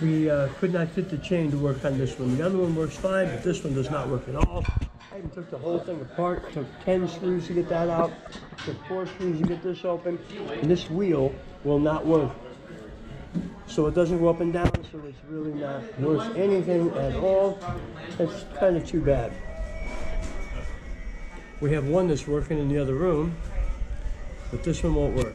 we uh, could not fit the chain to work on this one. The other one works fine, but this one does not work at all. I even took the whole thing apart, took 10 screws to get that out, took four screws to get this open, and this wheel will not work. So it doesn't go up and down, so it's really not worth anything at all. It's kind of too bad. We have one that's working in the other room, but this one won't work.